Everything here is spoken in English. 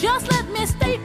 Just let me stay